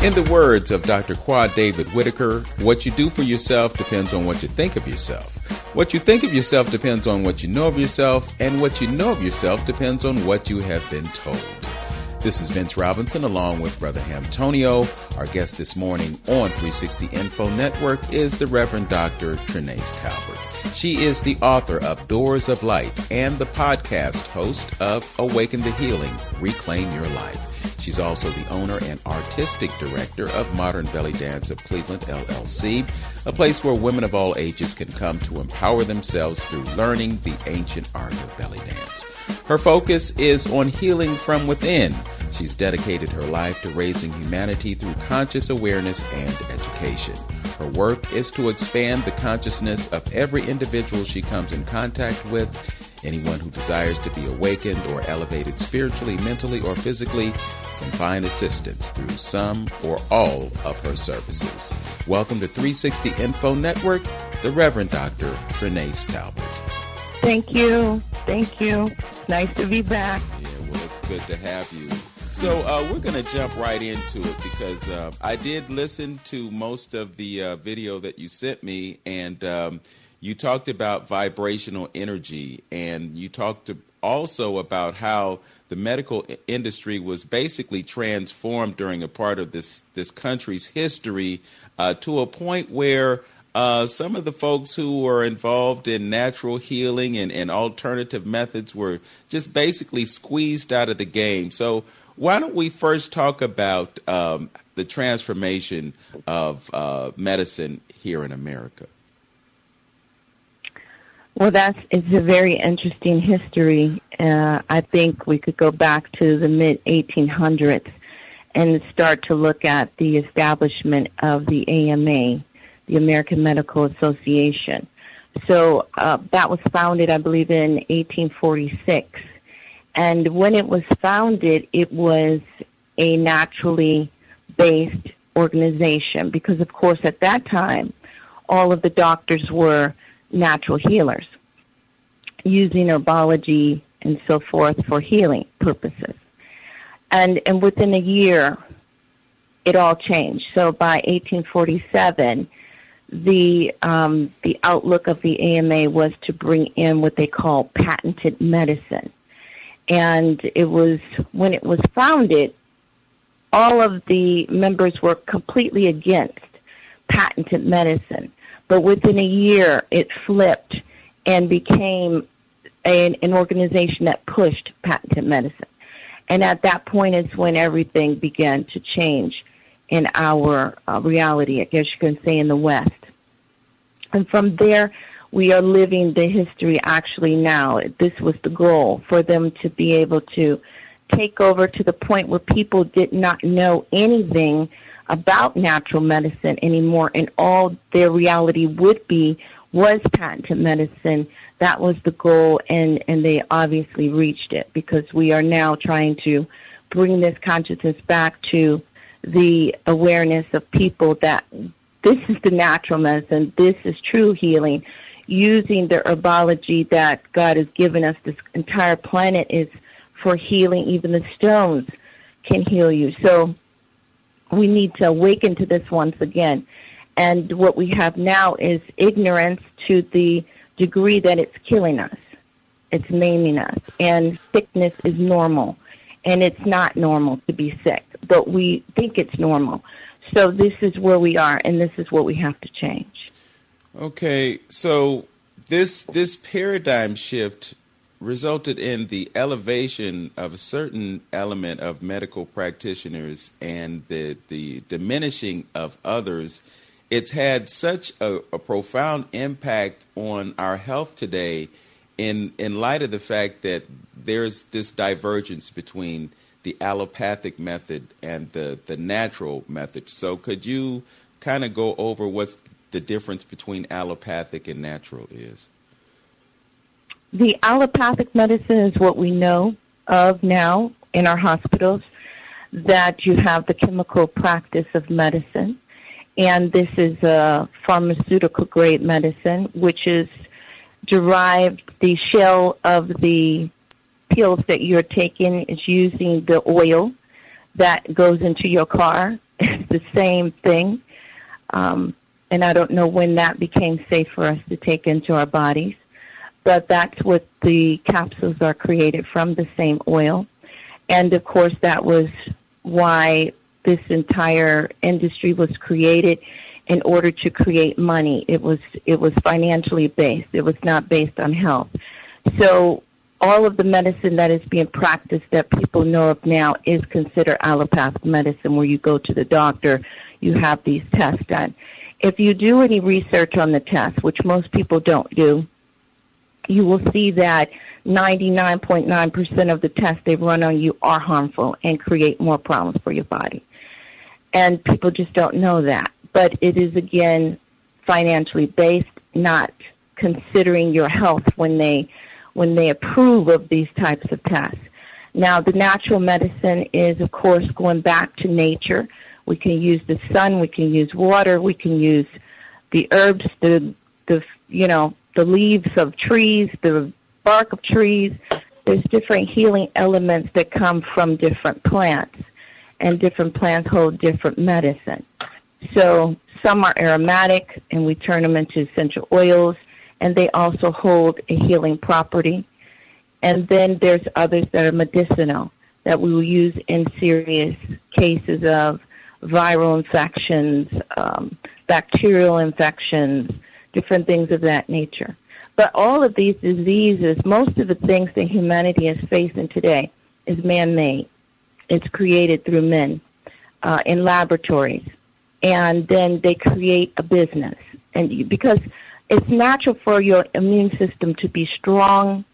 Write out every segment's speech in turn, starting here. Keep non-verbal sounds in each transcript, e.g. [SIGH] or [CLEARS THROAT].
In the words of Dr. Quad David Whitaker, what you do for yourself depends on what you think of yourself. What you think of yourself depends on what you know of yourself, and what you know of yourself depends on what you have been told. This is Vince Robinson along with Brother Antonio. Our guest this morning on 360 Info Network is the Reverend Dr. Trenayce Talbert. She is the author of Doors of Light and the podcast host of Awaken to Healing Reclaim Your Life. She's also the owner and artistic director of Modern Belly Dance of Cleveland, LLC, a place where women of all ages can come to empower themselves through learning the ancient art of belly dance. Her focus is on healing from within. She's dedicated her life to raising humanity through conscious awareness and education. Her work is to expand the consciousness of every individual she comes in contact with. Anyone who desires to be awakened or elevated spiritually, mentally, or physically can find assistance through some or all of her services. Welcome to 360 Info Network, the Reverend Dr. Trenayce Talbert. Thank you. Thank you. Nice to be back. Yeah, well, it's good to have you. So uh, we're going to jump right into it because uh, I did listen to most of the uh, video that you sent me, and um, you talked about vibrational energy, and you talked also about how the medical industry was basically transformed during a part of this this country's history uh, to a point where uh, some of the folks who were involved in natural healing and, and alternative methods were just basically squeezed out of the game. So, why don't we first talk about um, the transformation of uh, medicine here in America? Well, that's it's a very interesting history. Uh, I think we could go back to the mid 1800s and start to look at the establishment of the AMA, the American Medical Association. So uh, that was founded, I believe, in 1846. And when it was founded, it was a naturally based organization because, of course, at that time, all of the doctors were natural healers using herbology and so forth for healing purposes. And, and within a year, it all changed. So by 1847, the um, the outlook of the AMA was to bring in what they call patented medicine, and it was when it was founded, all of the members were completely against patented medicine. But within a year, it flipped and became an, an organization that pushed patented medicine. And at that point is when everything began to change in our uh, reality, I guess you can say, in the West. And from there, we are living the history actually now. This was the goal for them to be able to take over to the point where people did not know anything about natural medicine anymore, and all their reality would be was patented medicine. That was the goal, and, and they obviously reached it because we are now trying to bring this consciousness back to the awareness of people that this is the natural medicine, this is true healing. Using the herbology that God has given us, this entire planet is for healing. Even the stones can heal you. So we need to awaken to this once again. And what we have now is ignorance to the degree that it's killing us. It's maiming us. And sickness is normal. And it's not normal to be sick, but we think it's normal. So this is where we are, and this is what we have to change. Okay, so this this paradigm shift resulted in the elevation of a certain element of medical practitioners and the the diminishing of others. It's had such a, a, profound impact on our health today in in light of the fact that there's this divergence between the allopathic method and the the natural method. So could you kind of go over what's the difference between allopathic and natural is the allopathic medicine is what we know of now in our hospitals, that you have the chemical practice of medicine. And this is a pharmaceutical grade medicine, which is derived, the shell of the pills that you're taking is using the oil that goes into your car. [LAUGHS] It's the same thing. Um, and I don't know when that became safe for us to take into our bodies. But that's what the capsules are created from, the same oil. And of course, that was why this entire industry was created in order to create money. It was it was financially based. It was not based on health. So all of the medicine that is being practiced that people know of now is considered allopathic medicine where you go to the doctor, you have these tests done. If you do any research on the test, which most people don't do, you will see that 99.9% of the tests they run on you are harmful and create more problems for your body. And people just don't know that. But it is, again, financially based, not considering your health when they, when they approve of these types of tests. Now, the natural medicine is, of course, going back to nature. We can use the sun, we can use water, we can use the herbs, the, the, you know, the leaves of trees, the bark of trees. There's different healing elements that come from different plants, and different plants hold different medicine. So some are aromatic, and we turn them into essential oils, and they also hold a healing property. And then there's others that are medicinal that we will use in serious cases of viral infections, um, bacterial infections, different things of that nature. But all of these diseases, most of the things that humanity is facing today is man-made. It's created through men uh, in laboratories, and then they create a business. And you, because it's natural for your immune system to be strong,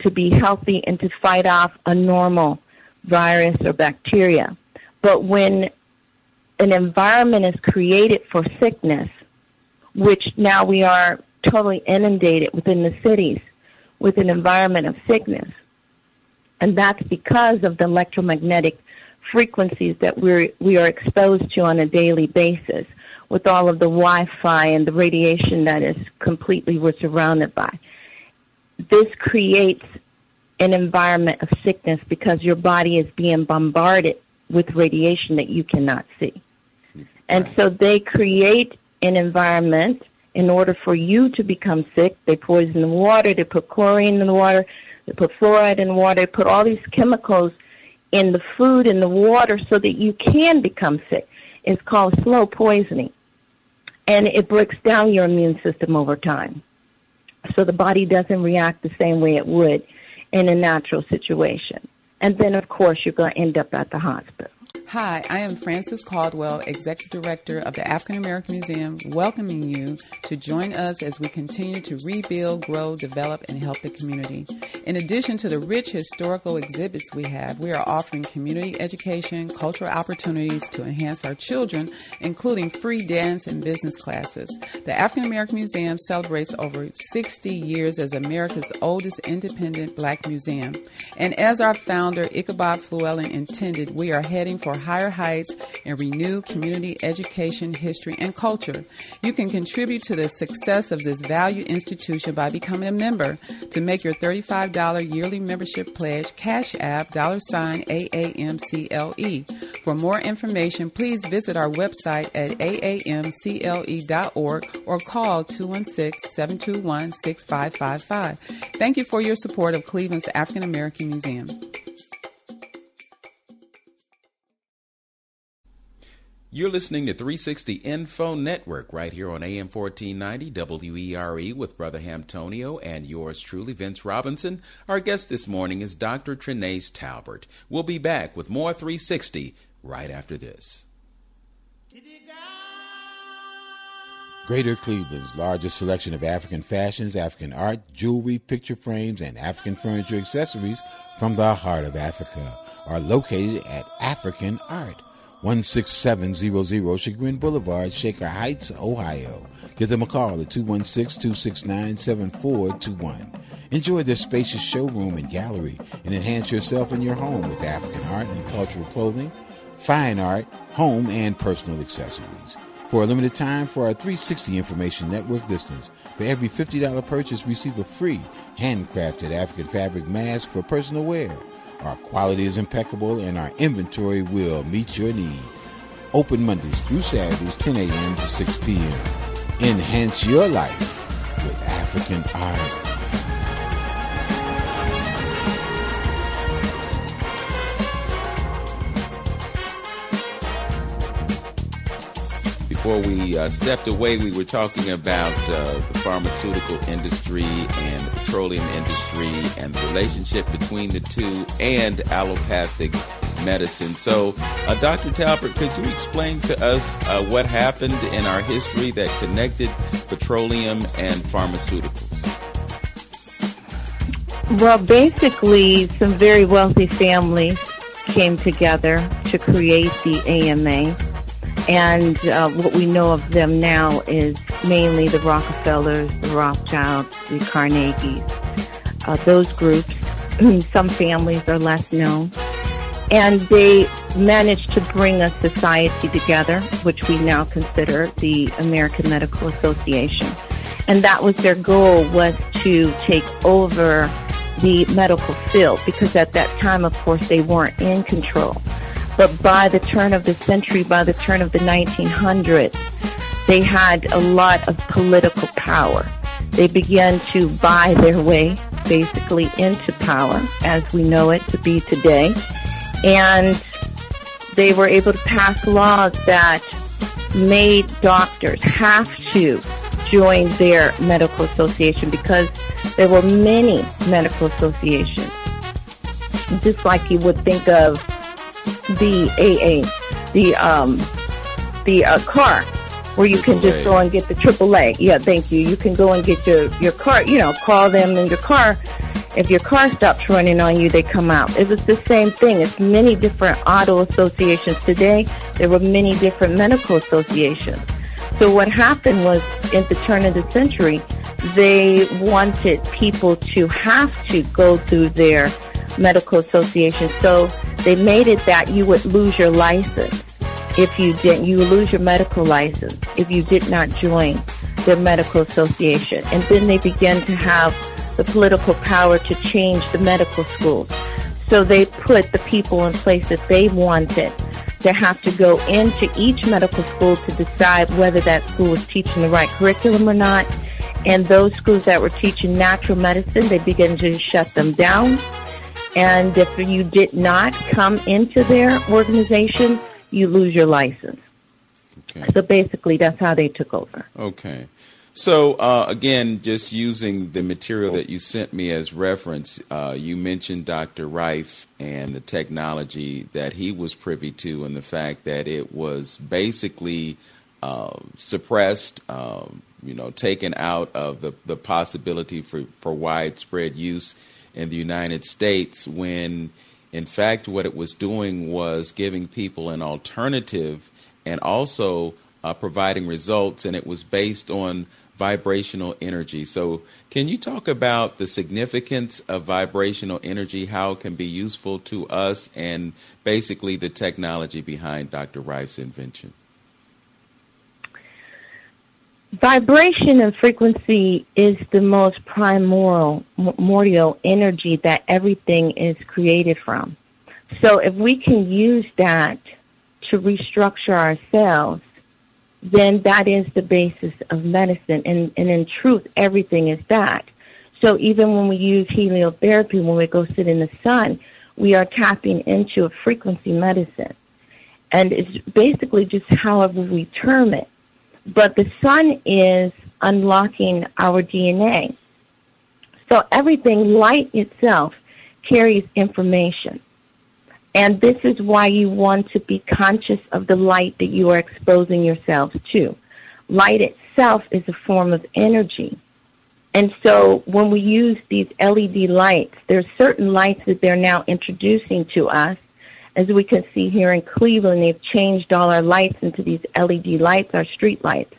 to be healthy, and to fight off a normal virus or bacteria. But when an environment is created for sickness, which now we are totally inundated within the cities with an environment of sickness. And that's because of the electromagnetic frequencies that we're, we are exposed to on a daily basis with all of the Wi-Fi and the radiation that is completely we're surrounded by. This creates an environment of sickness because your body is being bombarded with radiation that you cannot see. And so they create an environment in order for you to become sick. They poison the water, they put chlorine in the water, they put fluoride in the water, they put all these chemicals in the food and the water so that you can become sick. It's called slow poisoning. And it breaks down your immune system over time. So the body doesn't react the same way it would in a natural situation. And then, of course, you're going to end up at the hospital. Hi, I am Frances Caldwell, Executive Director of the African American Museum, welcoming you to join us as we continue to rebuild, grow, develop, and help the community. In addition to the rich historical exhibits we have, we are offering community education, cultural opportunities to enhance our children, including free dance and business classes. The African American Museum celebrates over 60 years as America's oldest independent black museum. And as our founder, Icabod Flewellen, intended, we are heading for higher heights and renew community education, history, and culture. You can contribute to the success of this valued institution by becoming a member. To make your $35 yearly membership pledge, Cash App dollar sign AAMCLE. For more information, please visit our website at aamcle.org or call 216 721 6555. Thank you for your support of Cleveland's African American Museum. You're listening to 360 Info Network right here on AM 1490 WERE with Brother Antonio and yours truly, Vince Robinson. Our guest this morning is Dr. Trenayce Talbert. We'll be back with more 360 right after this. Greater Cleveland's largest selection of African fashions, African art, jewelry, picture frames, and African furniture accessories from the heart of Africa are located at African Art 16700 Chagrin Boulevard, Shaker Heights, Ohio. Give them a call at 216-269-7421. Enjoy their spacious showroom and gallery and enhance yourself and your home with African art and cultural clothing, fine art, home, and personal accessories. For a limited time, for our 360 Information Network listeners, for every $50 purchase, receive a free handcrafted African fabric mask for personal wear. Our quality is impeccable and our inventory will meet your need. Open Mondays through Saturdays, 10 a.m. to 6 p.m. Enhance your life with African art. Before we uh, stepped away, we were talking about uh, the pharmaceutical industry and the petroleum industry and the relationship between the two and allopathic medicine. So, uh, Dr. Talbert, could you explain to us uh, what happened in our history that connected petroleum and pharmaceuticals? Well, basically, some very wealthy families came together to create the AMA and uh, what we know of them now is mainly the Rockefellers, the Rothschilds, the Carnegies, uh, those groups. [CLEARS THROAT] Some families are less known. And they managed to bring a society together, which we now consider the American Medical Association. And that was their goal was to take over the medical field because at that time, of course, they weren't in control. But by the turn of the century, by the turn of the 1900s, they had a lot of political power. They began to buy their way basically into power as we know it to be today. And they were able to pass laws that made doctors have to join their medical association because there were many medical associations. Just like you would think of the AA, the um, the uh, car, where you can just go and get the AAA. Yeah, thank you. You can go and get your your car. You know, call them in your car. If your car stops running on you, they come out. It was the same thing. It's many different auto associations today. There were many different medical associations. So what happened was, at the turn of the century, they wanted people to have to go through their medical association. So they made it that you would lose your license if you didn't. You lose your medical license if you did not join their medical association. And then they began to have the political power to change the medical schools. So they put the people in place that they wanted to have to go into each medical school to decide whether that school was teaching the right curriculum or not. And those schools that were teaching natural medicine, they began to shut them down and if you did not come into their organization, you lose your license. Okay. So basically, that's how they took over. Okay. So uh, again, just using the material that you sent me as reference, uh, you mentioned Dr. Rife and the technology that he was privy to, and the fact that it was basically uh, suppressed, um, you know, taken out of the, the possibility for, for widespread use in the United States when, in fact, what it was doing was giving people an alternative and also uh, providing results, and it was based on vibrational energy. So, can you talk about the significance of vibrational energy, how it can be useful to us, and basically the technology behind Dr. Rife's invention? Vibration and frequency is the most primordial energy that everything is created from. So if we can use that to restructure ourselves, then that is the basis of medicine. And, and in truth, everything is that. So even when we use heliotherapy, when we go sit in the sun, we are tapping into a frequency medicine. And it's basically just however we term it. But the sun is unlocking our DNA. So everything, light itself, carries information. And this is why you want to be conscious of the light that you are exposing yourselves to. Light itself is a form of energy. And so when we use these LED lights, there's certain lights that they're now introducing to us as we can see here in Cleveland, they've changed all our lights into these LED lights, our street lights.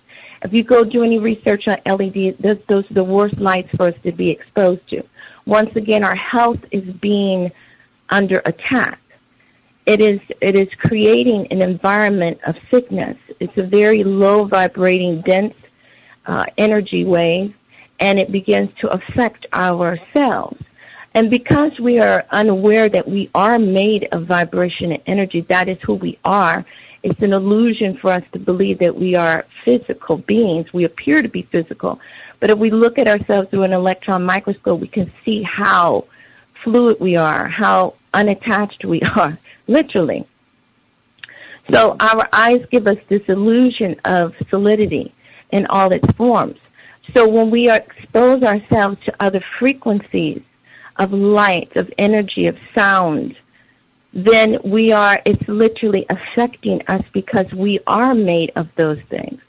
If you go do any research on LED, those, those are the worst lights for us to be exposed to. Once again, our health is being under attack. It is, it is creating an environment of sickness. It's a very low vibrating, dense uh, energy wave, and it begins to affect our cells. And because we are unaware that we are made of vibration and energy, that is who we are, It's an illusion for us to believe that we are physical beings. We appear to be physical. But if we look at ourselves through an electron microscope, we can see how fluid we are, how unattached we [LAUGHS] are, literally. So our eyes give us this illusion of solidity in all its forms. So when we expose ourselves to other frequencies of light, of energy, of sound, then we are, it's literally affecting us because we are made of those things.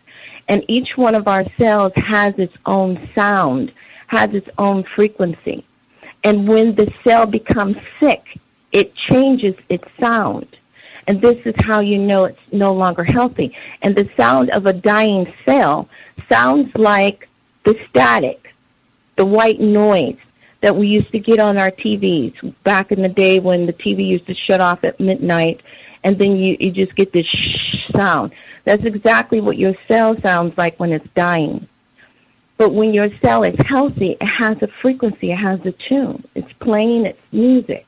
And each one of our cells has its own sound, has its own frequency. And when the cell becomes sick, it changes its sound. And this is how you know it's no longer healthy. And the sound of a dying cell sounds like the static, the white noise that we used to get on our TVs back in the day when the TV used to shut off at midnight and then you, you just get this shh sound. That's exactly what your cell sounds like when it's dying. But when your cell is healthy, it has a frequency, it has a tune. It's playing its music.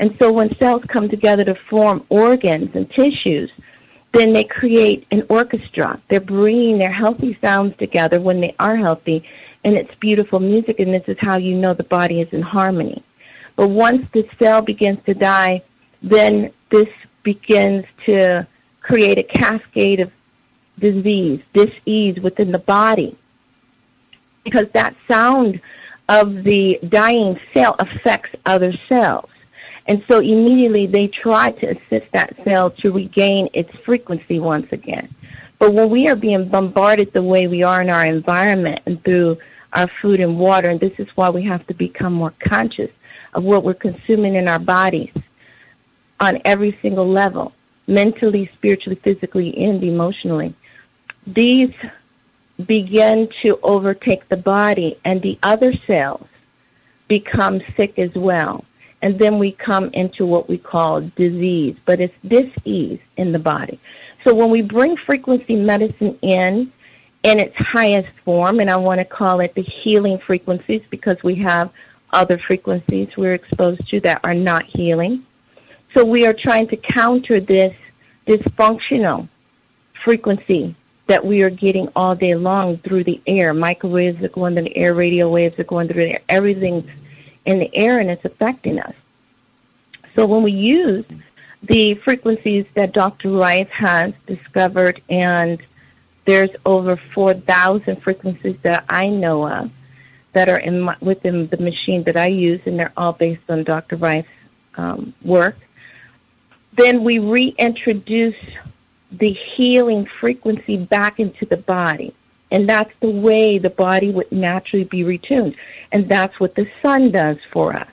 And so when cells come together to form organs and tissues, then they create an orchestra. They're bringing their healthy sounds together when they are healthy, and it's beautiful music, and this is how you know the body is in harmony. But once the cell begins to die, then this begins to create a cascade of disease, disease within the body. Because that sound of the dying cell affects other cells. And so immediately they try to assist that cell to regain its frequency once again. But when we are being bombarded the way we are in our environment and through our food and water, and this is why we have to become more conscious of what we're consuming in our bodies on every single level, mentally, spiritually, physically, and emotionally. These begin to overtake the body and the other cells become sick as well. And then we come into what we call disease, but it's disease in the body. So when we bring frequency medicine in, in its highest form, and I want to call it the healing frequencies because we have other frequencies we're exposed to that are not healing. So we are trying to counter this dysfunctional frequency that we are getting all day long through the air. Microwaves are going through the air, radio waves are going through the air. Everything's in the air and it's affecting us. So when we use the frequencies that Dr. Rife has discovered, and there's over 4,000 frequencies that I know of that are in my, within the machine that I use, and they're all based on Dr. Rife's um, work. Then we reintroduce the healing frequency back into the body. And that's the way the body would naturally be retuned. And that's what the sun does for us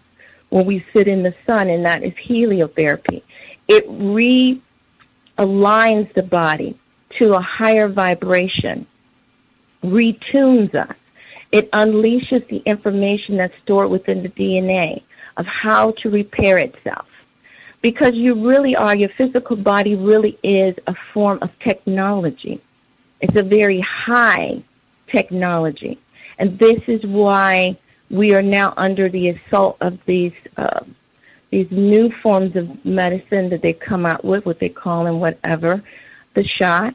when we sit in the sun, and that is heliotherapy. It realigns the body to a higher vibration, retunes us. It unleashes the information that's stored within the DNA of how to repair itself. Because you really are, your physical body really is a form of technology. It's a very high technology. And this is why we are now under the assault of these uh, these new forms of medicine that they come out with, what they call them, whatever, the shot.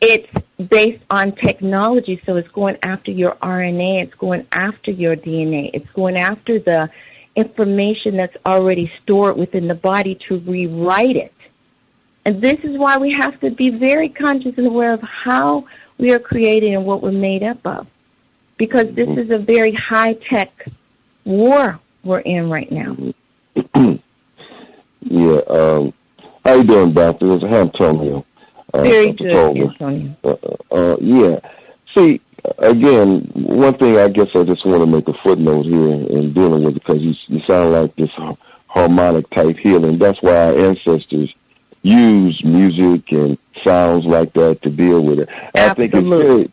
It's based on technology, so it's going after your RNA, it's going after your DNA, it's going after the information that's already stored within the body to rewrite it. And this is why we have to be very conscious and aware of how we are created and what we're made up of. Because this is a very high tech war we're in right now. [CLEARS THROAT] yeah. Um, how you doing, Doctor? It's Antonio. Uh, very good, Antonio. Uh, uh, yeah. See, again, one thing I guess I just want to make a footnote here in dealing with it because you, you sound like this harmonic type healing. That's why our ancestors use music and sounds like that to deal with it. Absolutely. I think it's very,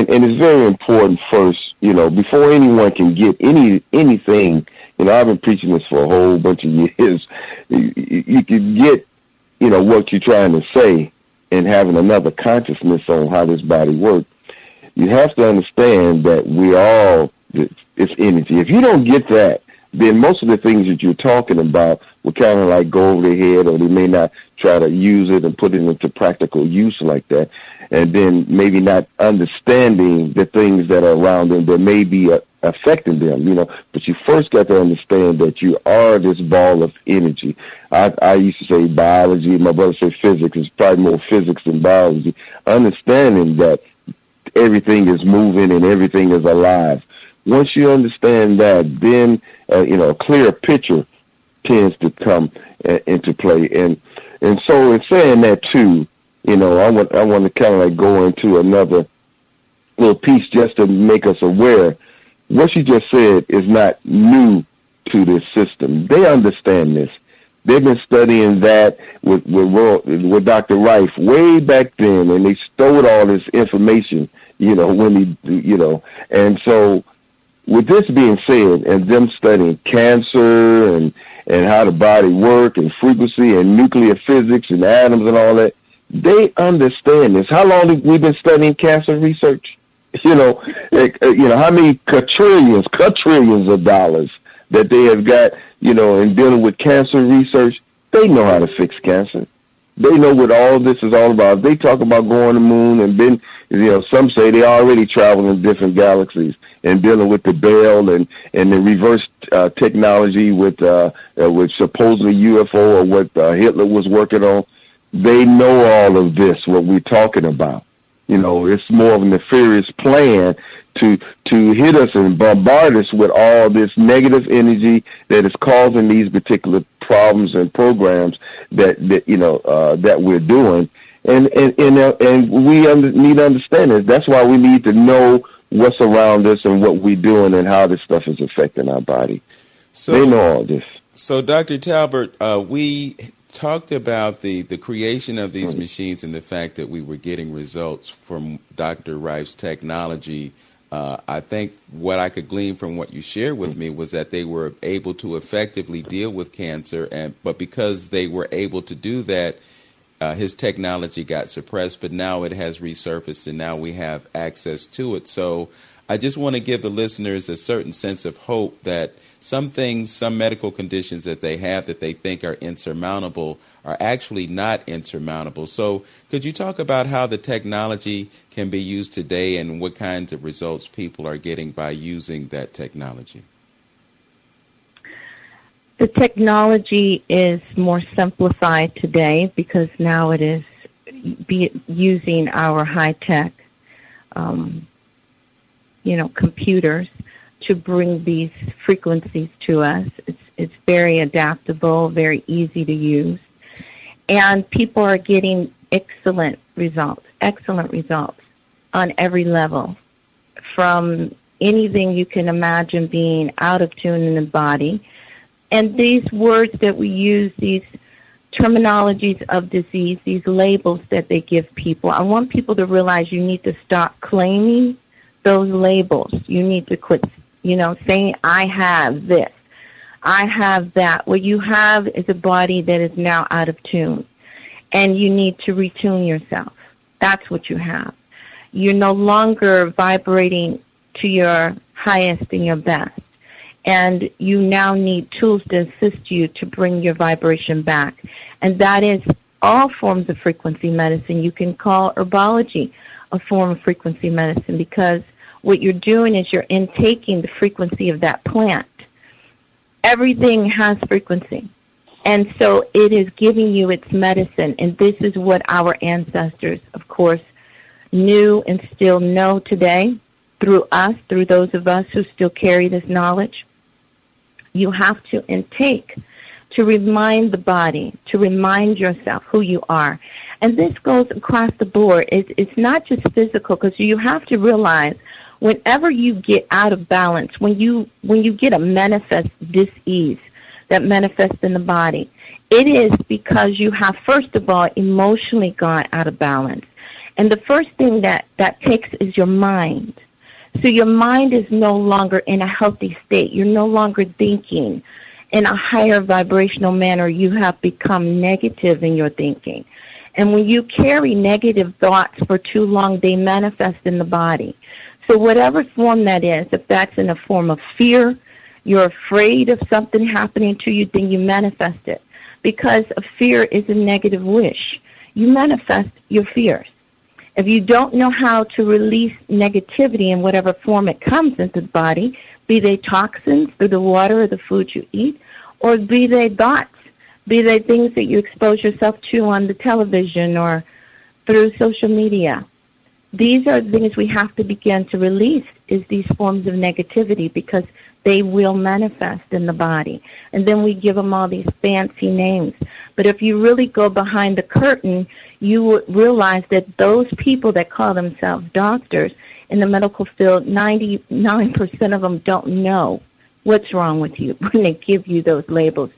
and, and it's very important first, you know, before anyone can get any anything. You know, I've been preaching this for a whole bunch of [LAUGHS] years. You, you, you can get, you know, what you're trying to say and having another consciousness on how this body works. You have to understand that we all it's energy. If you don't get that, then most of the things that you're talking about will kind of like go over their head or they may not try to use it and put it into practical use like that. And then maybe not understanding the things that are around them There may be uh, affecting them, you know. But you first got to understand that you are this ball of energy. I, I used to say biology. My brother said physics. It's probably more physics than biology. Understanding that everything is moving and everything is alive. Once you understand that, then uh, you know a clear picture tends to come uh, into play. And and so in saying that too, you know, I want I want to kind of like go into another little piece just to make us aware. What you just said is not new to this system. They understand this. They've been studying that with with, with Dr. Rife way back then, and they stole all this information. You know, when he, you know, and so with this being said, and them studying cancer and and how the body work and frequency and nuclear physics and atoms and all that, they understand this. How long have we been studying cancer research? [LAUGHS] You know, eh, eh, you know how many quadrillions, quadrillions of dollars that they have got, you know, in dealing with cancer research. They know how to fix cancer. They know what all this is all about. They talk about going to the moon and been, you know, some say they already travel in different galaxies and dealing with the Bell and and the reverse uh, technology with uh, uh, with supposedly UFO or what uh, Hitler was working on. They know all of this. What we're talking about, you know, it's more of a nefarious plan to to hit us and bombard us with all this negative energy that is causing these particular problems and programs that that you know uh, that we're doing. And and and, uh, and we under, need to understand this. That's why we need to know what's around us and what we're doing and how this stuff is affecting our body. So, they know all this. So, Dr. Talbert, uh, we talked about the, the creation of these machines and the fact that we were getting results from Dr. Rife's technology. Uh, I think what I could glean from what you shared with me was that they were able to effectively deal with cancer, and but because they were able to do that, uh, his technology got suppressed, but now it has resurfaced and now we have access to it. So I just want to give the listeners a certain sense of hope that some things, some medical conditions that they have that they think are insurmountable are actually not insurmountable. So could you talk about how the technology can be used today and what kinds of results people are getting by using that technology? The technology is more simplified today because now it is using our high tech, um, you know, computers to bring these frequencies to us. It's it's very adaptable, very easy to use, and people are getting excellent results. Excellent results on every level, from anything you can imagine being out of tune in the body and these words that we use, these terminologies of disease, these labels that they give people, I want people to realize you need to stop claiming those labels. You need to quit, you know, saying, I have this. I have that. What you have is a body that is now out of tune. And you need to retune yourself. That's what you have. You're no longer vibrating to your highest and your best and you now need tools to assist you to bring your vibration back. And that is all forms of frequency medicine. You can call herbology a form of frequency medicine because what you're doing is you're intaking the frequency of that plant. Everything has frequency. And so it is giving you its medicine. And this is what our ancestors, of course, knew and still know today through us, through those of us who still carry this knowledge you have to intake to remind the body, to remind yourself who you are. And this goes across the board. It's, it's not just physical because you have to realize whenever you get out of balance, when you, when you get a manifest dis-ease that manifests in the body, it is because you have, first of all, emotionally gone out of balance. And the first thing that, that takes is your mind. So your mind is no longer in a healthy state. You're no longer thinking in a higher vibrational manner. You have become negative in your thinking. And when you carry negative thoughts for too long, they manifest in the body. So whatever form that is, if that's in a form of fear, you're afraid of something happening to you, then you manifest it. Because a fear is a negative wish. You manifest your fears. If you don't know how to release negativity in whatever form it comes into the body, be they toxins through the water or the food you eat, or be they thoughts, be they things that you expose yourself to on the television or through social media. These are things we have to begin to release is these forms of negativity because they will manifest in the body. And then we give them all these fancy names. But if you really go behind the curtain, you would realize that those people that call themselves doctors in the medical field, 99% of them don't know what's wrong with you [LAUGHS] when they give you those labels.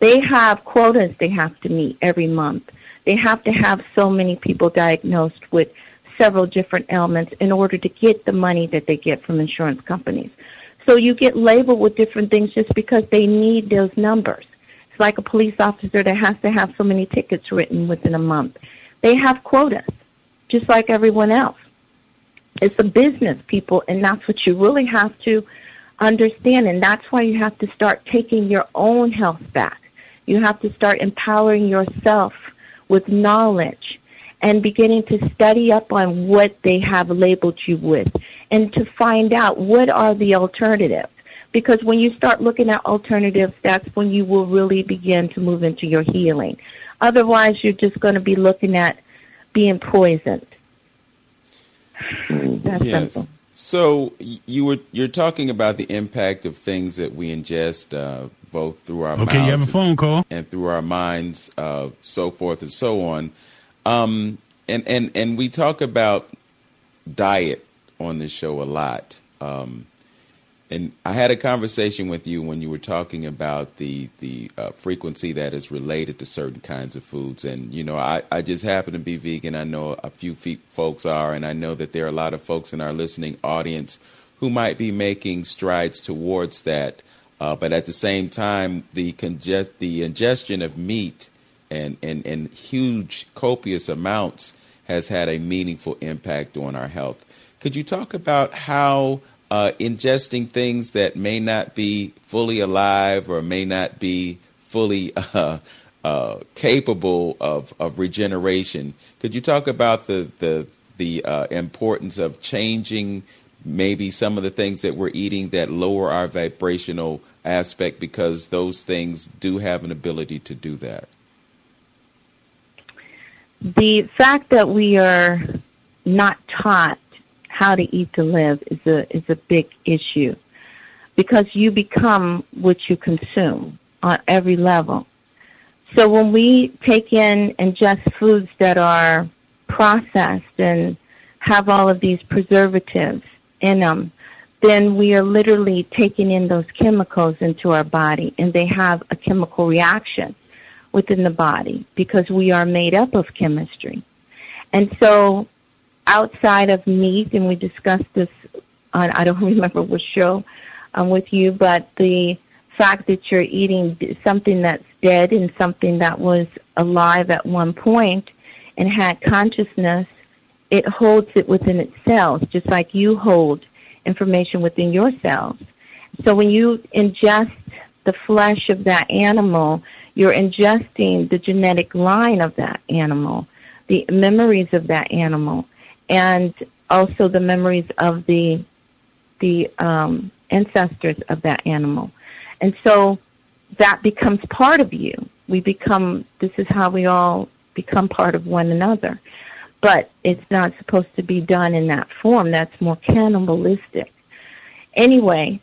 They have quotas they have to meet every month. They have to have so many people diagnosed with several different ailments in order to get the money that they get from insurance companies. So you get labeled with different things just because they need those numbers. It's like a police officer that has to have so many tickets written within a month. They have quotas, just like everyone else. It's a business, people, and that's what you really have to understand. And that's why you have to start taking your own health back. You have to start empowering yourself with knowledge and beginning to study up on what they have labeled you with and to find out what are the alternatives. Because when you start looking at alternatives, that's when you will really begin to move into your healing. Otherwise, you're just going to be looking at being poisoned. That's yes. Simple. So you were you're talking about the impact of things that we ingest, uh, both through our okay, you have a phone call and through our minds, uh, so forth and so on. Um, and and and we talk about diet on this show a lot. Um, and I had a conversation with you when you were talking about the the uh, frequency that is related to certain kinds of foods. And you know, I I just happen to be vegan. I know a few folks are, and I know that there are a lot of folks in our listening audience who might be making strides towards that. Uh, but at the same time, the congest the ingestion of meat and, and, and huge copious amounts has had a meaningful impact on our health. Could you talk about how uh, ingesting things that may not be fully alive or may not be fully [LAUGHS] uh, uh, capable of, of regeneration. Could you talk about the the the uh, importance of changing maybe some of the things that we're eating that lower our vibrational aspect because those things do have an ability to do that? The fact that we are not taught how to eat to live is a is a big issue because you become what you consume on every level. So when we take in and ingest foods that are processed and have all of these preservatives in them, then we are literally taking in those chemicals into our body and they have a chemical reaction within the body because we are made up of chemistry. And so outside of meat, and we discussed this on, I don't [LAUGHS] remember which show um, with you, but the fact that you're eating something that's dead and something that was alive at one point and had consciousness, it holds it within its cells, just like you hold information within your cells. So when you ingest the flesh of that animal, you're ingesting the genetic line of that animal, the memories of that animal and also the memories of the the um, ancestors of that animal. And so that becomes part of you. We become, this is how we all become part of one another. But it's not supposed to be done in that form. That's more cannibalistic. Anyway,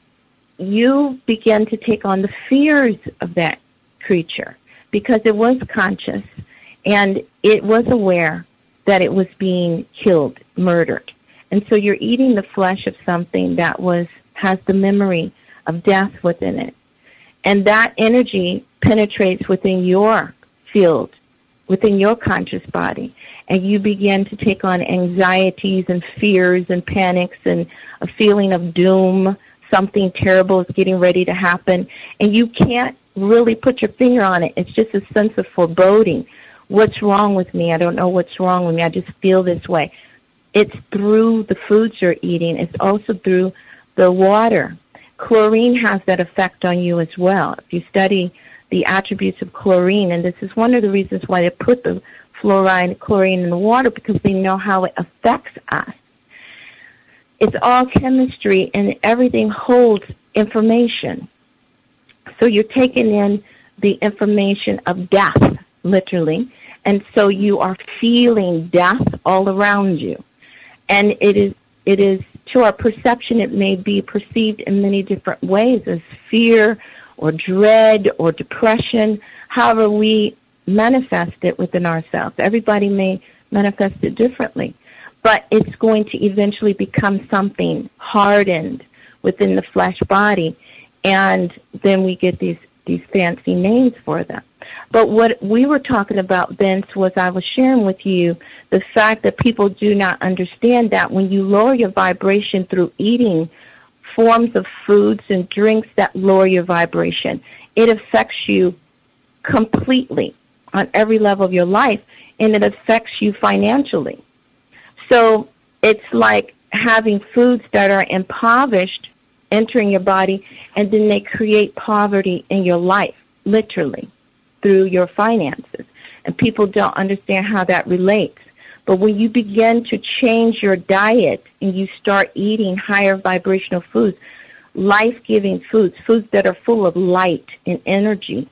you begin to take on the fears of that creature because it was conscious and it was aware that it was being killed, murdered. And so you're eating the flesh of something that was has the memory of death within it. And that energy penetrates within your field, within your conscious body. And you begin to take on anxieties and fears and panics and a feeling of doom. Something terrible is getting ready to happen. And you can't really put your finger on it. It's just a sense of foreboding what's wrong with me? I don't know what's wrong with me. I just feel this way. It's through the foods you're eating. It's also through the water chlorine has that effect on you as well. If you study the attributes of chlorine, and this is one of the reasons why they put the fluoride, chlorine in the water because they know how it affects us. It's all chemistry and everything holds information. So you're taking in the information of death, literally, and so you are feeling death all around you. And it is, it is, to our perception, it may be perceived in many different ways as fear or dread or depression. However, we manifest it within ourselves. Everybody may manifest it differently, but it's going to eventually become something hardened within the flesh body, and then we get these these fancy names for them. But what we were talking about, Vince, was I was sharing with you the fact that people do not understand that when you lower your vibration through eating forms of foods and drinks that lower your vibration, it affects you completely on every level of your life, and it affects you financially. So it's like having foods that are impoverished entering your body, and then they create poverty in your life, literally, through your finances. And people don't understand how that relates. But when you begin to change your diet and you start eating higher vibrational foods, life giving foods, foods that are full of light and energy,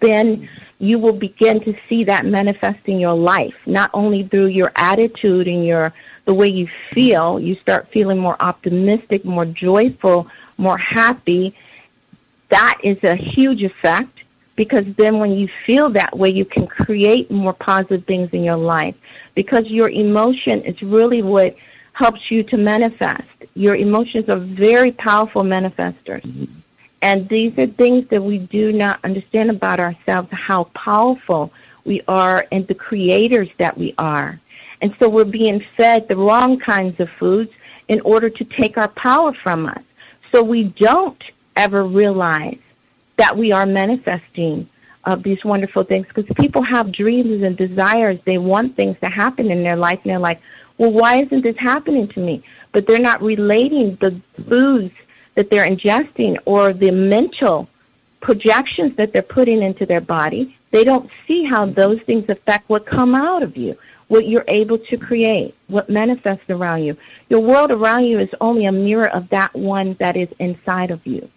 then you will begin to see that manifest in your life, not only through your attitude and your the way you feel, you start feeling more optimistic, more joyful, more happy. That is a huge effect because then when you feel that way, you can create more positive things in your life because your emotion is really what helps you to manifest. Your emotions are very powerful manifestors. Mm-hmm. And these are things that we do not understand about ourselves, how powerful we are and the creators that we are. And so we're being fed the wrong kinds of foods in order to take our power from us. So we don't ever realize that we are manifesting of these wonderful things because people have dreams and desires. They want things to happen in their life and they're like, well, why isn't this happening to me? But they're not relating the foods that they're ingesting or the mental projections that they're putting into their body, they don't see how those things affect what come out of you, what you're able to create, what manifests around you. Your world around you is only a mirror of that one that is inside of you.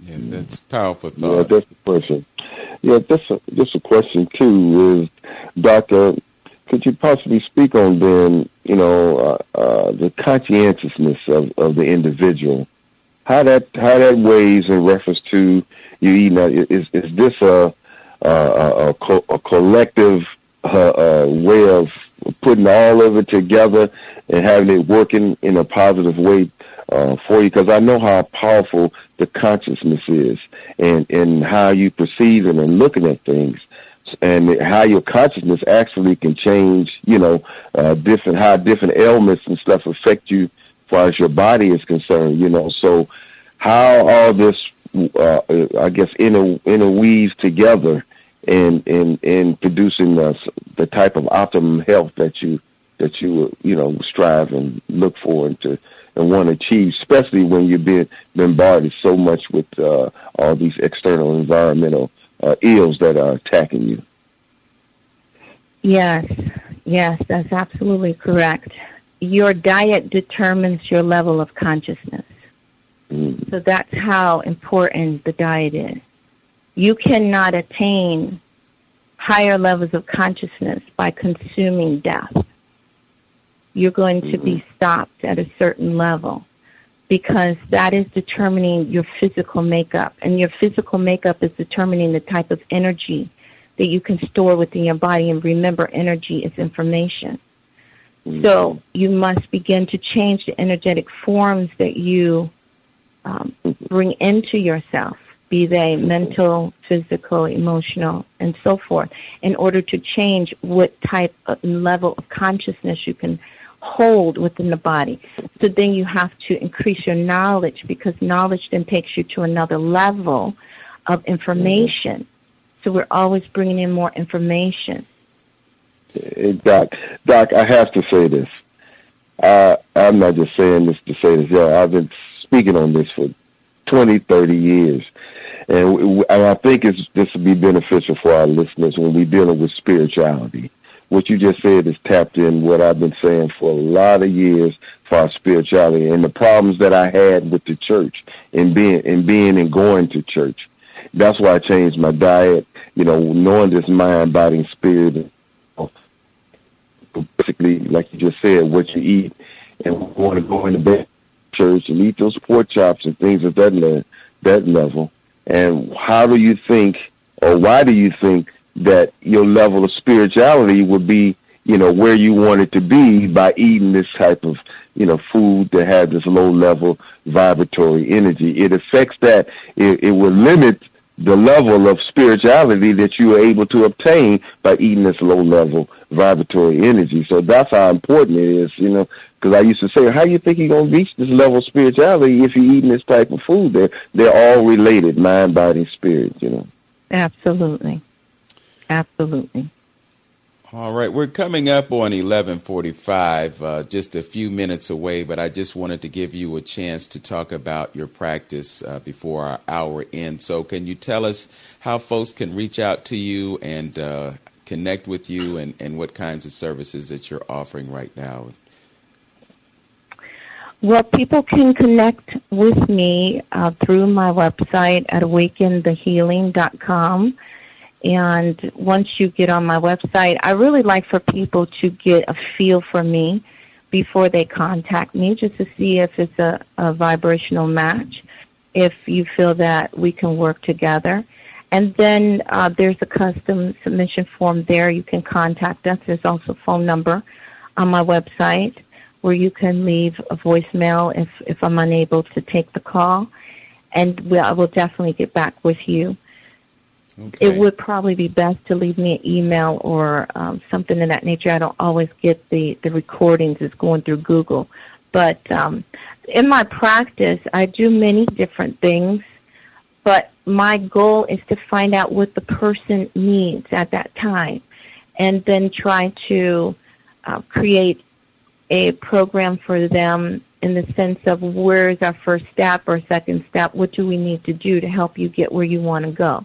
Yes, that's powerful thought. Yeah, that's the question. Yeah, that's a, just a question too. Is Doctor, could you possibly speak on then, you know, uh, uh, the conscientiousness of, of the individual how that how that weighs in reference to you eating. Is is this a a, a, co- a collective uh, uh, way of putting all of it together and having it working in a positive way uh, for you? Because I know how powerful the consciousness is, and and how you perceive it and looking at things and how your consciousness actually can change, you know, uh, different, how different ailments and stuff affect you as far as your body is concerned, you know. So how all this, uh, I guess, inter, interweaves together in in in producing the, the type of optimum health that you that you you know strive and look for and to and want to achieve, especially when you're being bombarded so much with uh, all these external environmental uh, ills that are attacking you. Yes, yes, that's absolutely correct your diet determines your level of consciousness. Mm. So that's how important the diet is. You cannot attain higher levels of consciousness by consuming death. You're going to be mm-hmm. stopped at a certain level because that is determining your physical makeup. And your physical makeup is determining the type of energy that you can store within your body. And remember, energy is information. Mm-hmm. So you must begin to change the energetic forms that you um, bring into yourself, be they mental, physical, emotional, and so forth, in order to change what type of level of consciousness you can hold within the body. So then you have to increase your knowledge because knowledge then takes you to another level of information. So we're always bringing in more information. Eh, Doc, Doc, I have to say this. I'm not just saying this to say this. Yeah, I've been speaking on this for 20, 30 years. And, and I think it's, this would be beneficial for our listeners when we're dealing with spirituality. What you just said is tapped in what I've been saying for a lot of years for our spirituality and the problems that I had with the church and being and being and going to church. That's why I changed my diet. You know, knowing this mind, body, and spirit. Basically, like you just said, what you eat, and want to go into bed church and eat those pork chops and things at that that level. And how do you think, or why do you think that your level of spirituality would be, you know, where you want it to be by eating this type of, you know, food that has this low level vibratory energy? It affects that. It, it will limit the level of spirituality that you are able to obtain by eating this low level vibratory energy. So that's how important it is, you know, because I used to say, how do you think you're going to reach this level of spirituality if you're eating this type of food? They're, they're all related, mind, body, spirit, you know. Absolutely. Absolutely. All right, we're coming up on 11:45, uh, just a few minutes away, but I just wanted to give you a chance to talk about your practice uh, before our hour ends. So, can you tell us how folks can reach out to you and uh, connect with you, and, and what kinds of services that you're offering right now? Well, people can connect with me uh, through my website at awakenthehealing.com. And once you get on my website, I really like for people to get a feel for me before they contact me just to see if it's a, a vibrational match, if you feel that we can work together. And then uh, there's a custom submission form there. You can contact us. There's also a phone number on my website where you can leave a voicemail if, if I'm unable to take the call. And we, I will definitely get back with you. Okay. It would probably be best to leave me an email or um, something of that nature. I don't always get the, the recordings. It's going through Google. But um, in my practice, I do many different things. But my goal is to find out what the person needs at that time and then try to uh, create a program for them in the sense of where is our first step or second step? What do we need to do to help you get where you want to go?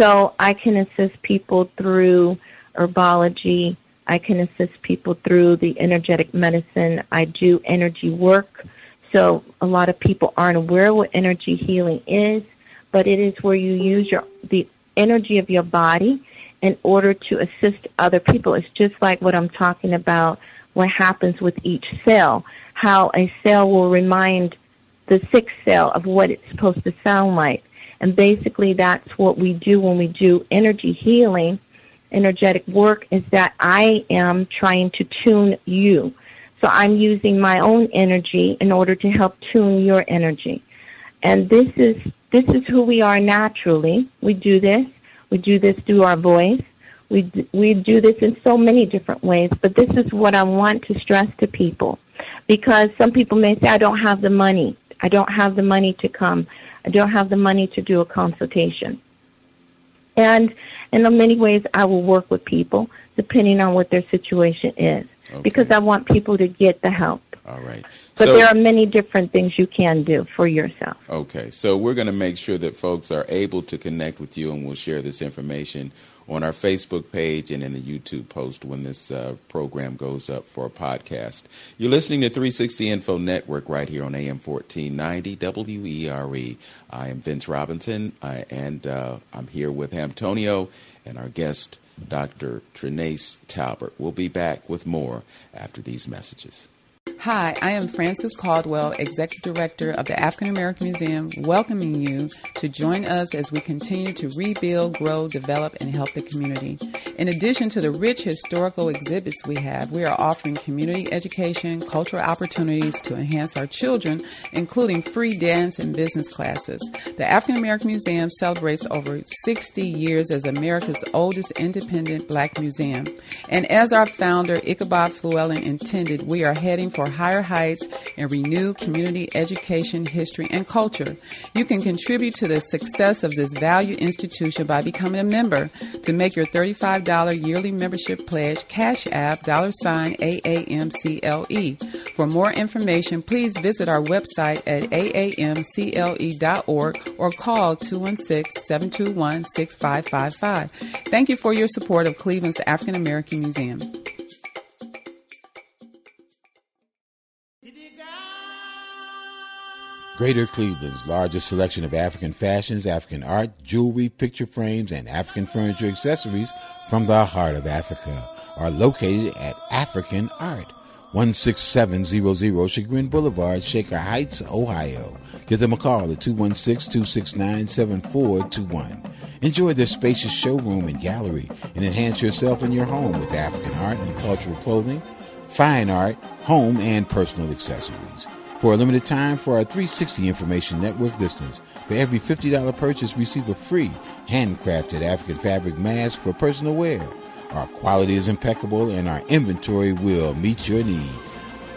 So I can assist people through herbology. I can assist people through the energetic medicine. I do energy work. So a lot of people aren't aware what energy healing is, but it is where you use your the energy of your body in order to assist other people. It's just like what I'm talking about what happens with each cell, how a cell will remind the sixth cell of what it's supposed to sound like. And basically that's what we do when we do energy healing, energetic work is that I am trying to tune you. So I'm using my own energy in order to help tune your energy. And this is, this is who we are naturally. We do this. We do this through our voice. We, we do this in so many different ways, but this is what I want to stress to people. Because some people may say, I don't have the money. I don't have the money to come. I don't have the money to do a consultation. And in many ways, I will work with people depending on what their situation is. Okay. Because I want people to get the help. All right. But so, there are many different things you can do for yourself. Okay. So we're going to make sure that folks are able to connect with you and we'll share this information on our Facebook page and in the YouTube post when this uh, program goes up for a podcast. You're listening to 360 Info Network right here on AM 1490 WERE. I am Vince Robinson, I, and uh, I'm here with Antonio and our guest, Dr. Trenayce Talbert. We'll be back with more after these messages. Hi, I am Frances Caldwell, Executive Director of the African American Museum, welcoming you to join us as we continue to rebuild, grow, develop, and help the community. In addition to the rich historical exhibits we have, we are offering community education, cultural opportunities to enhance our children, including free dance and business classes. The African American Museum celebrates over 60 years as America's oldest independent black museum. And as our founder, Icabod Flewellen, intended, we are heading for higher heights and renew community education, history, and culture. You can contribute to the success of this valued institution by becoming a member. To make your $35 yearly membership pledge, Cash App dollar sign AAMCLE. For more information, please visit our website at aamcle.org or call 216 721 6555. Thank you for your support of Cleveland's African American Museum. Greater Cleveland's largest selection of African fashions, African art, jewelry, picture frames, and African furniture accessories from the heart of Africa are located at African Art, 16700 Chagrin Boulevard, Shaker Heights, Ohio. Give them a call at 216 269 7421. Enjoy their spacious showroom and gallery and enhance yourself and your home with African art and cultural clothing, fine art, home, and personal accessories. For a limited time, for our 360 Information Network listeners, for every $50 purchase, receive a free handcrafted African fabric mask for personal wear. Our quality is impeccable and our inventory will meet your need.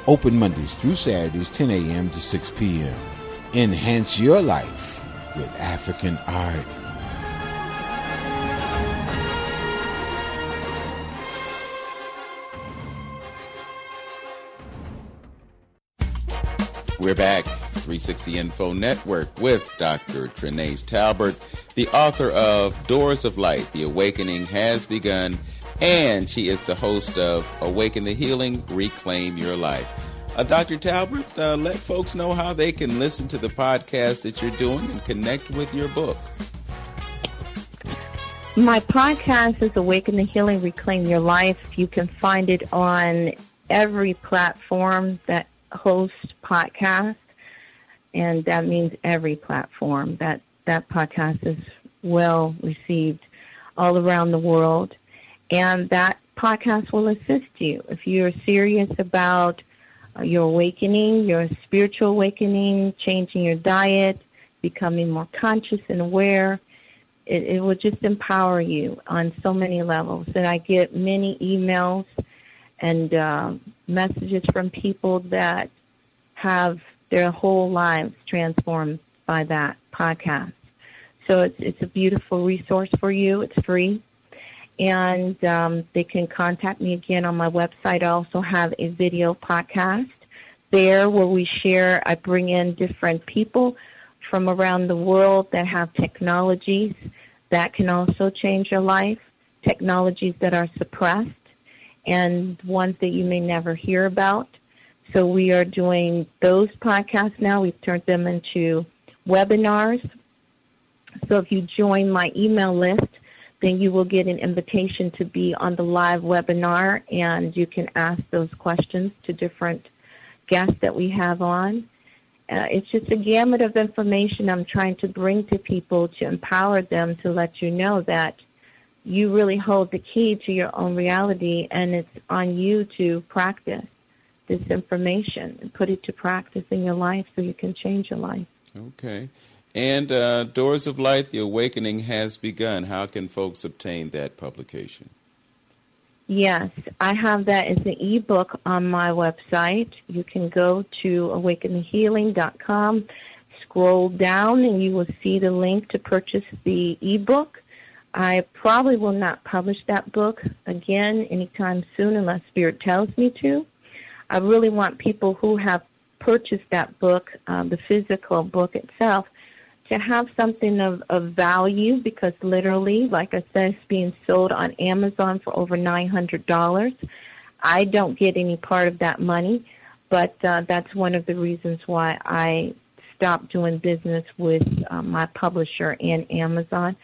Open Mondays through Saturdays, 10 a.m. to 6 p.m. Enhance your life with African art. We're back. 360 Info Network with Dr. Trenayce Talbert, the author of Doors of Light The Awakening Has Begun, and she is the host of Awaken the Healing, Reclaim Your Life. Uh, Dr. Talbert, uh, let folks know how they can listen to the podcast that you're doing and connect with your book. My podcast is Awaken the Healing, Reclaim Your Life. You can find it on every platform that host podcast, and that means every platform. That that podcast is well received all around the world, and that podcast will assist you if you're serious about uh, your awakening, your spiritual awakening, changing your diet, becoming more conscious and aware. It, it will just empower you on so many levels. And I get many emails and uh, messages from people that have their whole lives transformed by that podcast. So it's it's a beautiful resource for you. It's free, and um, they can contact me again on my website. I also have a video podcast there where we share. I bring in different people from around the world that have technologies that can also change your life. Technologies that are suppressed and ones that you may never hear about. So we are doing those podcasts now. We've turned them into webinars. So if you join my email list, then you will get an invitation to be on the live webinar and you can ask those questions to different guests that we have on. Uh, it's just a gamut of information I'm trying to bring to people to empower them to let you know that you really hold the key to your own reality and it's on you to practice this information and put it to practice in your life so you can change your life. Okay. And uh, Doors of Light, The Awakening has begun. How can folks obtain that publication? Yes, I have that as an ebook on my website. You can go to awakenthehealing.com, scroll down, and you will see the link to purchase the ebook. I probably will not publish that book again anytime soon unless Spirit tells me to. I really want people who have purchased that book, um, the physical book itself, to have something of, of value because literally, like I said, it's being sold on Amazon for over $900. I don't get any part of that money, but uh, that's one of the reasons why I stopped doing business with uh, my publisher and Amazon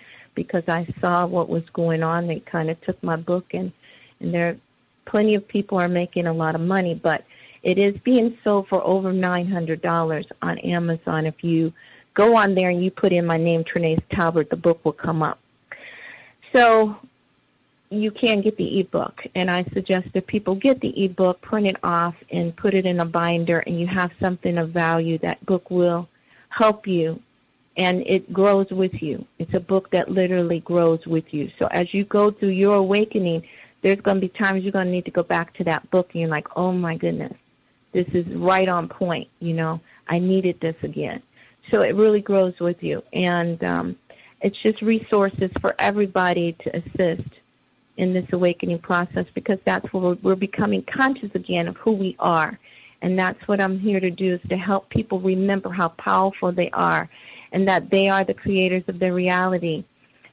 because I saw what was going on. They kind of took my book and and there plenty of people are making a lot of money, but it is being sold for over $900 on Amazon. If you go on there and you put in my name, Trenayce Talbert, the book will come up. So you can get the ebook, and I suggest that people get the ebook, print it off, and put it in a binder, and you have something of value. That book will help you, and it grows with you. It's a book that literally grows with you. So as you go through your awakening, there's going to be times you're going to need to go back to that book and you're like, oh my goodness, this is right on point. You know, I needed this again. So it really grows with you. And um, it's just resources for everybody to assist in this awakening process because that's where we're, we're becoming conscious again of who we are And that's what I'm here to do is to help people remember how powerful they are and that they are the creators of their reality.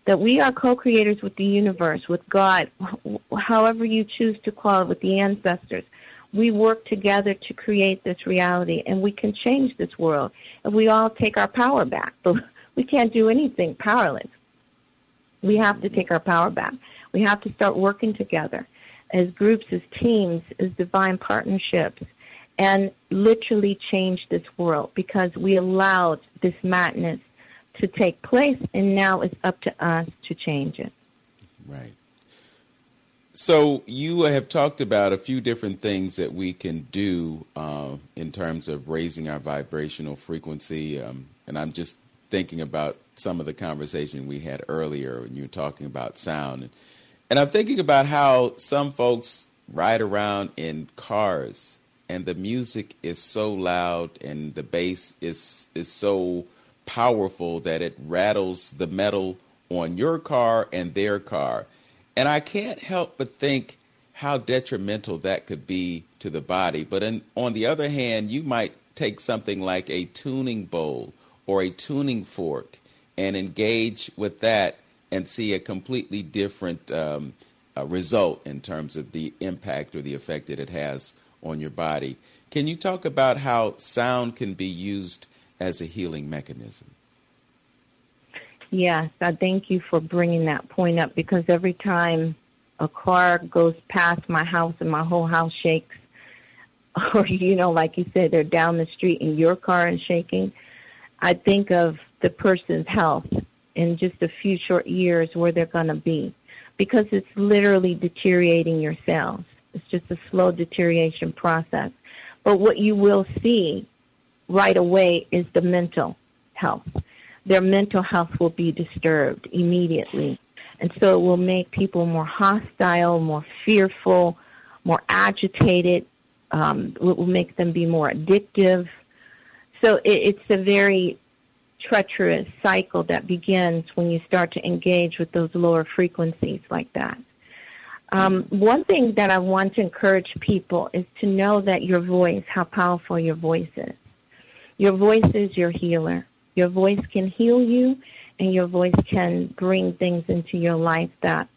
That we are co-creators with the universe, with God, however you choose to call it, with the ancestors. We work together to create this reality and we can change this world if we all take our power back. [LAUGHS] But we can't do anything powerless. We have to take our power back. We have to start working together as groups, as teams, as divine partnerships, and literally change this world because we allowed this madness to take place, and now it's up to us to change it. Right. So you have talked about a few different things that we can do uh, in terms of raising our vibrational frequency, um, and I'm just thinking about some of the conversation we had earlier when you were talking about sound. And I'm thinking about how some folks ride around in cars and the music is so loud and the bass is is so powerful that it rattles the metal on your car and their car. And I can't help but think how detrimental that could be to the body. But in, on the other hand, you might take something like a tuning bowl or a tuning fork and engage with that and see a completely different um, uh, result in terms of the impact or the effect that it has on your body. Can you talk about how sound can be used as a healing mechanism? Yes, I thank you for bringing that point up because every time a car goes past my house and my whole house shakes, [LAUGHS] or, you know, like you said, they're down the street and your car is shaking, I think of the person's health in just a few short years where they're going to be because it's literally deteriorating your cells. It's just a slow deterioration process. But what you will see right away is the mental health. Their mental health will be disturbed immediately. And so it will make people more hostile, more fearful, more agitated. Um, it will make them be more addictive. So it, it's a very treacherous cycle that begins when you start to engage with those lower frequencies like that. Um, one thing that I want to encourage people is to know that your voice, how powerful your voice is. Your voice is your healer. Your voice can heal you, and your voice can bring things into your life that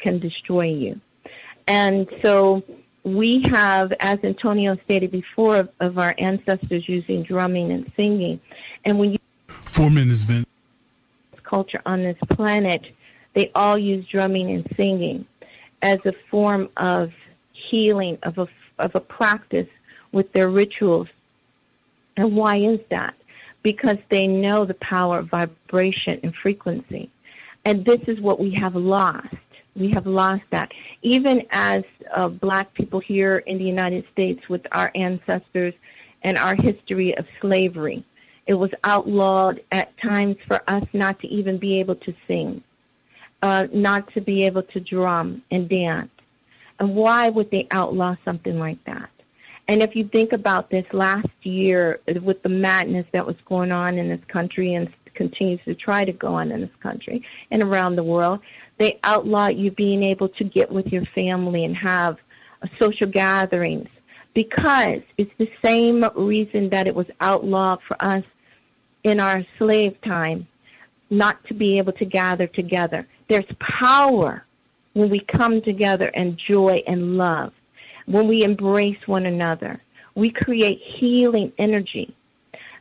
can destroy you. And so we have, as Antonio stated before, of, of our ancestors using drumming and singing. And when you four minutes, Vince. Culture on this planet, they all use drumming and singing as a form of healing, of a of a practice with their rituals. And why is that? Because they know the power of vibration and frequency. And this is what we have lost we have lost that. Even as uh, black people here in the United States with our ancestors and our history of slavery, it was outlawed at times for us not to even be able to sing, uh, not to be able to drum and dance. And why would they outlaw something like that? And if you think about this last year with the madness that was going on in this country and continues to try to go on in this country and around the world, they outlaw you being able to get with your family and have social gatherings because it's the same reason that it was outlawed for us in our slave time not to be able to gather together. There's power when we come together and joy and love, when we embrace one another. We create healing energy.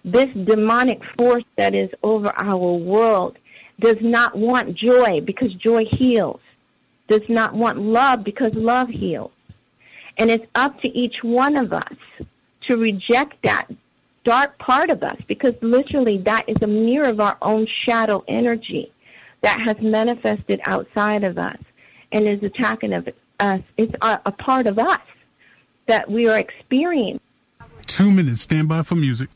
This demonic force that is over our world does not want joy because joy heals, does not want love because love heals. And it's up to each one of us to reject that dark part of us because literally that is a mirror of our own shadow energy that has manifested outside of us and is attacking of us. It's a, a part of us that we are experiencing. Two minutes, stand by for music.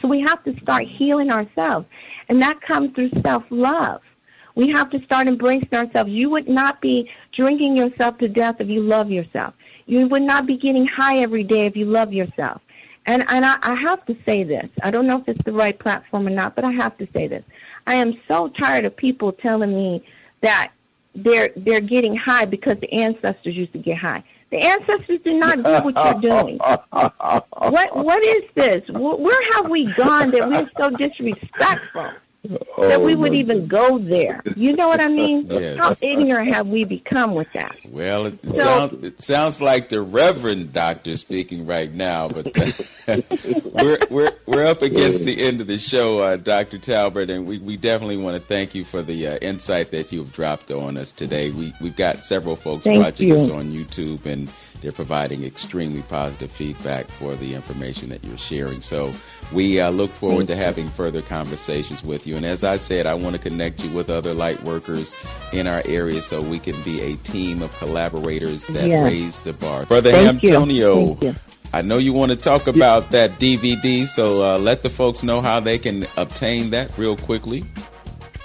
So we have to start healing ourselves. And that comes through self love. We have to start embracing ourselves. You would not be drinking yourself to death if you love yourself. You would not be getting high every day if you love yourself. And and I, I have to say this. I don't know if it's the right platform or not, but I have to say this. I am so tired of people telling me that they're they're getting high because the ancestors used to get high. The ancestors did not do what you're doing. what what is this? Where have we gone that we're so disrespectful? Oh, that we would even go there. You know what I mean? [LAUGHS] Yes. How ignorant have we become with that? Well, it, so, sounds, it sounds like the Reverend Doctor speaking right now, but [LAUGHS] we're, we're, we're up against the end of the show, uh, Dr. Talbert, and we, we definitely want to thank you for the uh, insight that you've dropped on us today. We, we've got several folks thank watching you. us on YouTube, and they're providing extremely positive feedback for the information that you're sharing. So we uh, look forward to having further conversations with you. And as I said, I want to connect you with other light workers in our area so we can be a team of collaborators that yes. raise the bar. Brother Thank Antonio, I know you want to talk about that DVD, so uh, let the folks know how they can obtain that real quickly.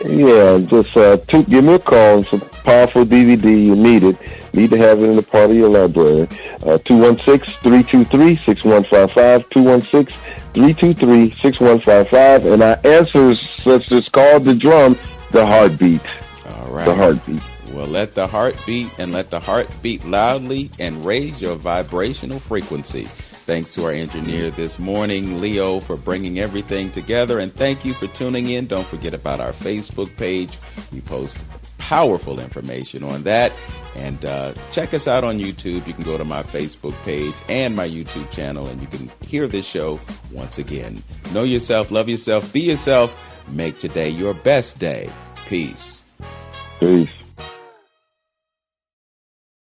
Yeah, just uh, give me a call. It's a powerful DVD. You need it. Need to have it in the part of your library. Uh, 216-323-6155, 216-323-6155. And our answers, such as called the drum, the heartbeat. All right. The heartbeat. Well, let the heart beat and let the heart beat loudly and raise your vibrational frequency. Thanks to our engineer this morning, Leo, for bringing everything together. And thank you for tuning in. Don't forget about our Facebook page. We post powerful information on that. And uh, check us out on YouTube. You can go to my Facebook page and my YouTube channel, and you can hear this show once again. Know yourself, love yourself, be yourself. Make today your best day. Peace. Peace.